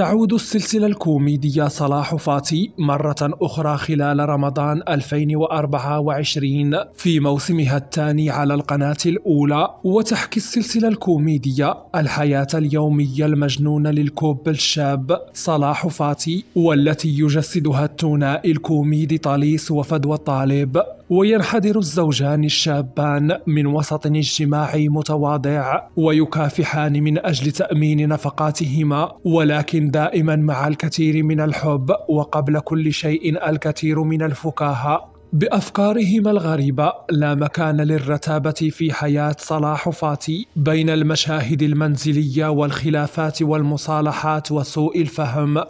تعود السلسلة الكوميدية صلاح فاتي مرة أخرى خلال رمضان 2024 في موسمها الثاني على القناة الأولى وتحكي السلسلة الكوميدية الحياة اليومية المجنونة للكوب الشاب صلاح فاتي والتي يجسدها الثنائي الكوميدي طاليس وفدوى طالب وينحدر الزوجان الشابان من وسط اجتماعي متواضع ويكافحان من أجل تأمين نفقاتهما ولكن دائما مع الكثير من الحب وقبل كل شيء الكثير من الفكاهة. بأفكارهما الغريبة لا مكان للرتابة في حياة صلاح فاتي بين المشاهد المنزلية والخلافات والمصالحات وسوء الفهم.